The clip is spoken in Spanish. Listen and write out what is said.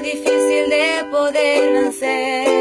difícil de poder vencer.